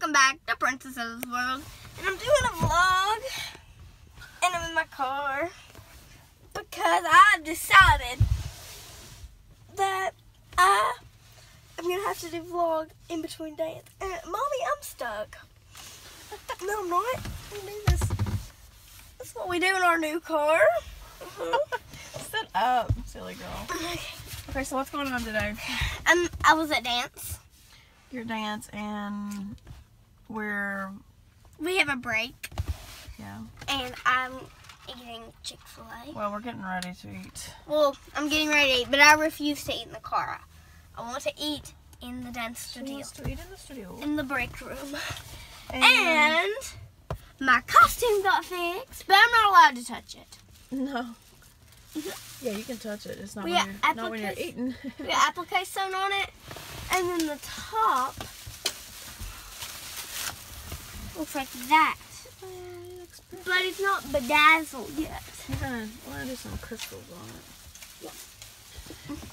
welcome back to Princess Ella's World. And I'm doing a vlog, and I'm in my car because I've decided that I am gonna have to do vlog in between dance. And mommy, I'm stuck. no, I'm not. I'm do this. That's what we do in our new car. Sit up, silly girl. Okay, so what's going on today? Um, I was at dance. Your dance and we're We have a break, yeah. and I'm eating Chick Fil A. Well, we're getting ready to eat. Well, I'm getting ready to eat, but I refuse to eat in the car. I want to eat in the dance studio, to eat in the studio. in the break room. And, And my costume got fixed, but I'm not allowed to touch it. no. Yeah, you can touch it. It's not We when you're not when you're eating. We got applique sewn on it, and then the top looks like that. But it's not bedazzled yet. Gonna, we're gonna do some crystals on it.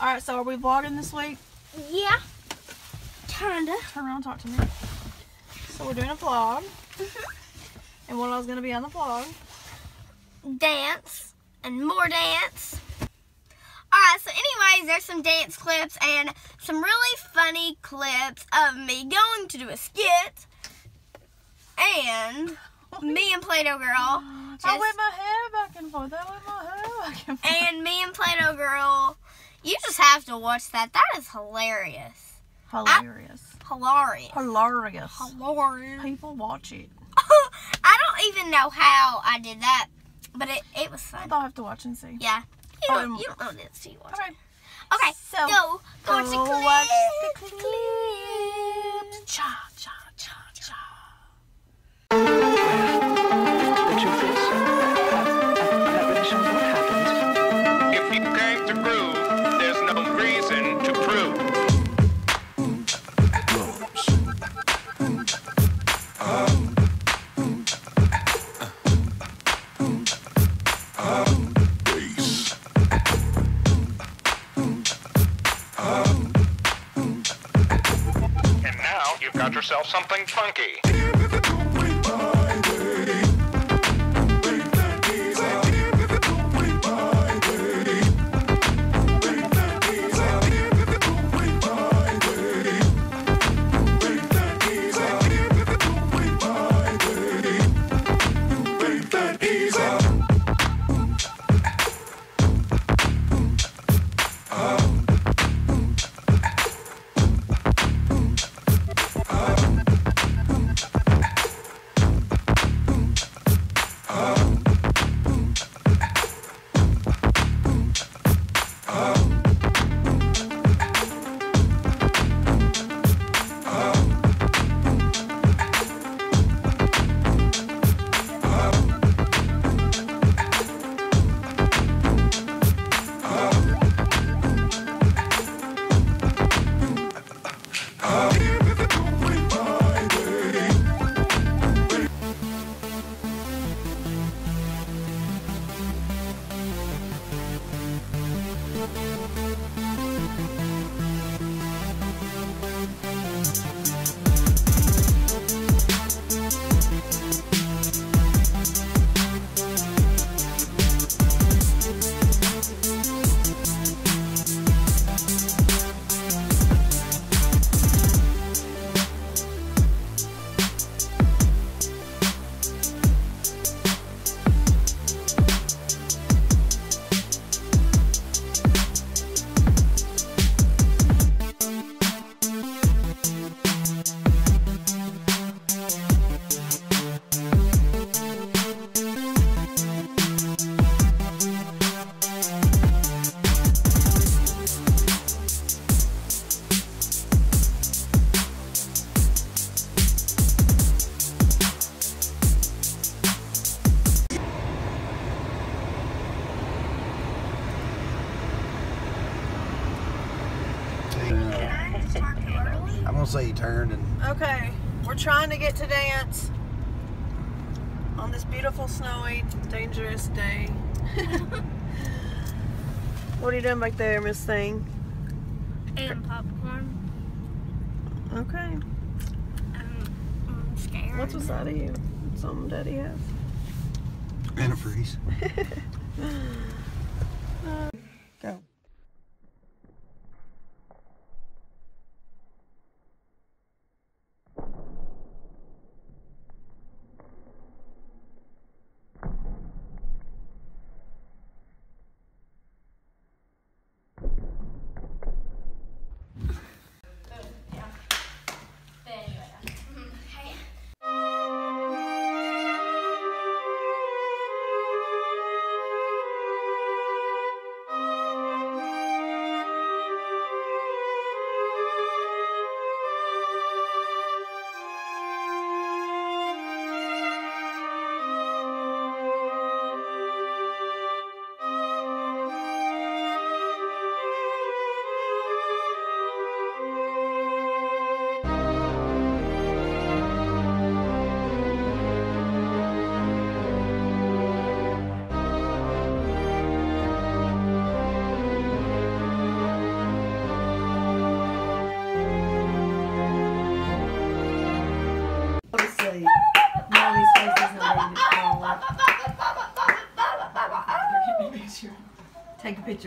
All right, so are we vlogging this week? Yeah, kinda. Turn around, talk to me. So we're doing a vlog, mm-hmm. and what I was gonna be on the vlog. dance and more dance. Alright, so anyways, there's some dance clips and some really funny clips of me going to do a skit and me and Play-Doh Girl I just, whip my hair back and forth. I whip my hair back and forth. and me and Play-Doh Girl. You just have to watch that. That is hilarious. Hilarious. Hilarious. Hilarious. Hilarious. People watch it. I don't even know how I did that, but it, it was fun. They'll have to watch and see. Yeah. You don't, you don't know this till you watch it. Okay. Okay, So, go. Go watch the Go clips. watch the clips. Cha, cha. Yourself something funky. Trying to get to dance on this beautiful, snowy, dangerous day. what are you doing back there, Miss Thing? And popcorn. Okay. Um, scared. What's beside of you? Something Daddy has. Antifreeze. Go.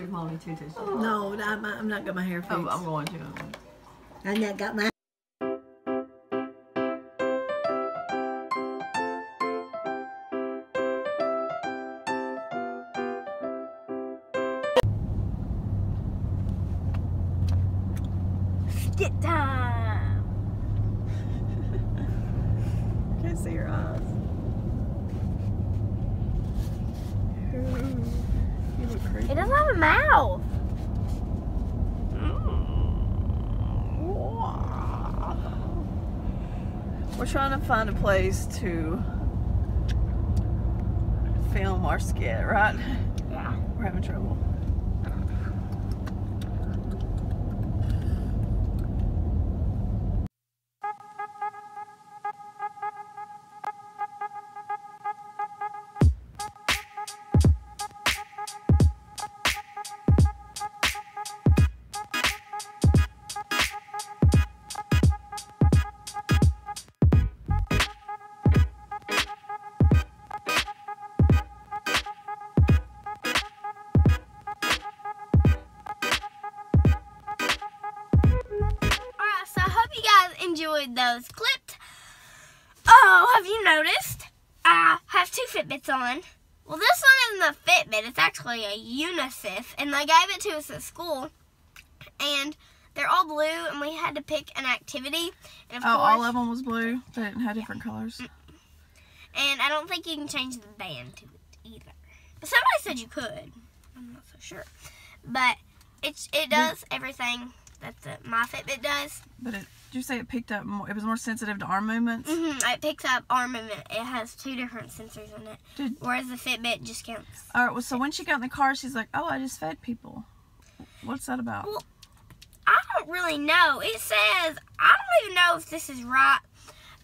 Picture of mommy too, Tisha. No, I'm, I'm not got my hair fixed. Oh, I'm going to. I not got my Skit time. Can't see your eyes. You look creepy. It doesn't have a mouth. We're trying to find a place to film our skit, right? Yeah. We're having trouble. Enjoyed those clips. Oh, have you noticed? I have two Fitbits on. Well, this one isn't a Fitbit, it's actually a UNICEF, and they gave it to us at school. And they're all blue, and we had to pick an activity. And of Oh, course, all of them was blue. They didn't have different colors. and I don't think you can change the band to it either. But somebody said you could. I'm not so sure. But it's it does everything that the, my Fitbit does. But it, did you say it picked up more? It was more sensitive to arm movements. hmm It picks up arm movement. It has two different sensors in it. Did- Whereas the Fitbit just counts. All right. Well, so when she got in the car, she's like, "Oh, I just fed people." What's that about? Well, I don't really know. It says I don't even know if this is right,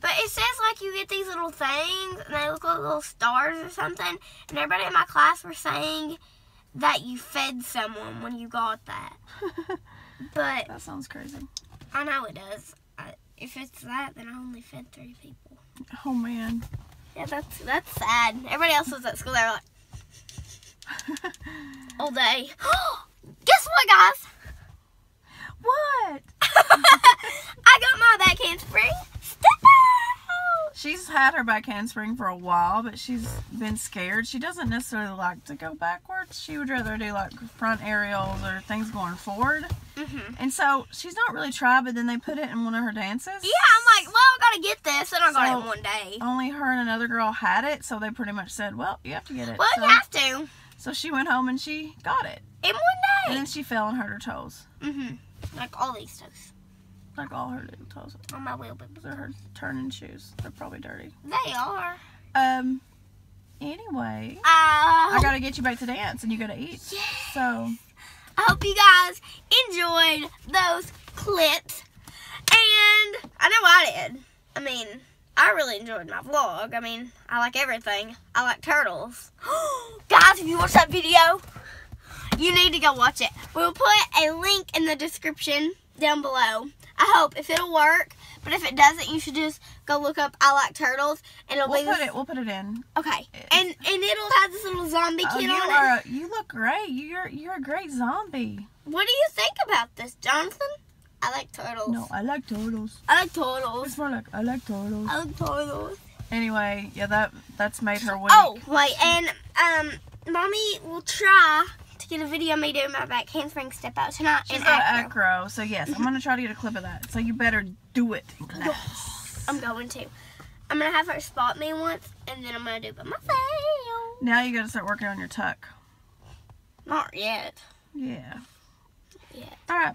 but it says like you get these little things and they look like little stars or something. And everybody in my class were saying that you fed someone when you got that. But that sounds crazy. I know it does. I, if it's that, then I only fed three people. Oh man. Yeah, that's that's sad. Everybody else was at school. They were like all day. Guess what, guys? what? I got my back handspring. Step out. She's had her back handspring for a while, but she's been scared. She doesn't necessarily like to go backwards. She would rather do like front aerials or things going forward. Mm-hmm. And so she's not really tried, but then they put it in one of her dances. Yeah, I'm like, well, I gotta get this, and I got it So- in one day. Only her and another girl had it, so they pretty much said, "Well, you have to get it." Well, so, you have to so she went home and she got it, in one day. and then she fell and hurt her toes, Mm-hmm. Like all these toes like all her little toes. on my wheel, but are her turning shoes. They're probably dirty. they are. Um. Anyway, Uh, I gotta get you back to dance, and you gotta eat. Yes. So I hope you guys enjoyed those clips. And I know I did. I mean, I really enjoyed my vlog. I mean, I like everything. I like turtles. guys, if you watched that video, you need to go watch it. We'll put a link in the description down below. I hope if it'll work, But if it doesn't, you should just go look up I like turtles, and it'll We'll be put this. it. We'll put it in. Okay, and and it'll have this little zombie Oh, you on are. A, you look great. You're you're a great zombie. What do you think about this, Jonathan? I like turtles. No, I like turtles. I like turtles. It's more like I like turtles. I like turtles. Anyway, yeah, that that's made her week. Oh, wait, and um, mommy will try to get a video of me doing my back handspring step out tonight She's got acro. acro, so yes, I'm gonna try to get a clip of that. So you better do it class. I'm going to. I'm gonna have her spot me once, and then I'm gonna do it by myself. Now you gotta start working on your tuck. Not yet. Yeah. Yeah. All right.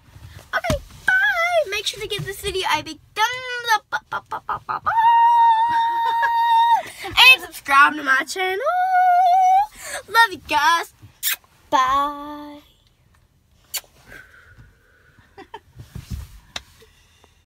Okay, bye. Make sure to give this video a big thumbs up, up, up, up. and subscribe to my channel. Love you guys. Bye.